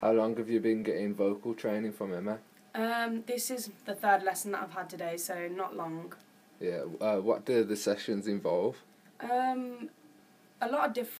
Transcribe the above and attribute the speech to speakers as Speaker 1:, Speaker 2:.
Speaker 1: How long have you been getting vocal training from Emma? Eh?
Speaker 2: Um, this is the third lesson that I've had today, so not long.
Speaker 1: Yeah. Uh, what do the sessions involve?
Speaker 2: Um, a lot of different.